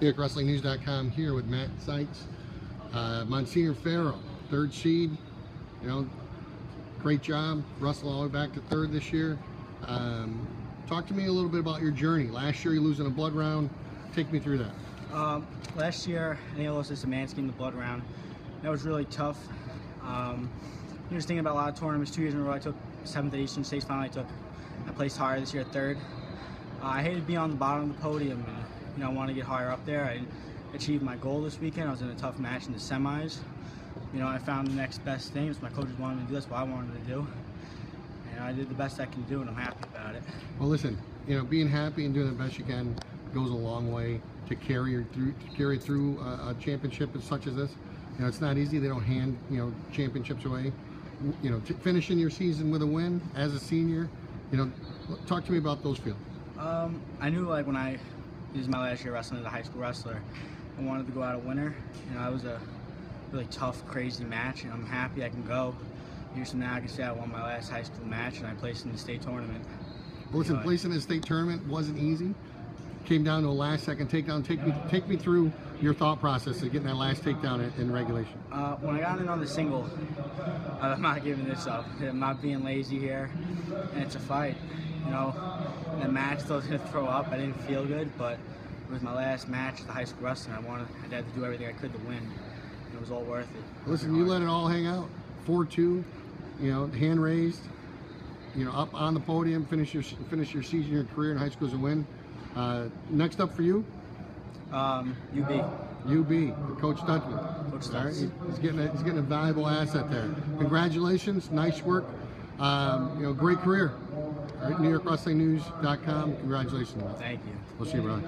NewYorkWrestlingNews.com here with Matt Seitz. Uh, Monsignor Farrell, third seed. You know, great job. Wrestle all the way back to third this year. Um, talk to me a little bit about your journey. Last year you losing a blood round. Take me through that. Um, last year, I lost to Szymanski in the blood round. That was really tough. Um, you was thinking about a lot of tournaments. Two years in a row, I took seventh at Eastern States Finally, I took, I placed higher this year, third. Uh, I hated being on the bottom of the podium, you know, I want to get higher up there. I achieved my goal this weekend. I was in a tough match in the semis. You know, I found the next best thing. It's my coaches wanted me to do. That's what I wanted to do, and I did the best I can do, and I'm happy about it. Well, listen, you know, being happy and doing the best you can goes a long way to carry through to carry through a, a championship such as this. You know, it's not easy. They don't hand you know championships away. You know, t- finishing your season with a win as a senior. You know, talk to me about those feelings. Um, I knew like when I this is my last year wrestling as a high school wrestler, I wanted to go out a winner. You know, it was a really tough, crazy match, and I'm happy I can go. Years from now, I can say I won my last high school match and I placed in the state tournament. Well, listen, You know, placing in the state tournament wasn't easy. Came down to a last second takedown. Take me, take me through your thought process of getting that last takedown in, in regulation. Uh, when I got in on the single, I'm not giving this up. I'm not being lazy here, and it's a fight. You know, the match I was gonna throw up. I didn't feel good, but it was my last match at the high school wrestling. I wanted, I had to do everything I could to win. And it was all worth it. Listen, you let it all hang out. Four two, you know, hand raised. You know, up on the podium, finish your finish your season, your career in high school as a win. Uh, next up for you, Um, UB. UB, Coach Stuntman. Coach All right, he's getting a, he's getting a valuable asset there. Congratulations, nice work. Um, you know, great career. All right, NewYorkWrestlingNews.com. Congratulations. Thank you. We'll see you, brother.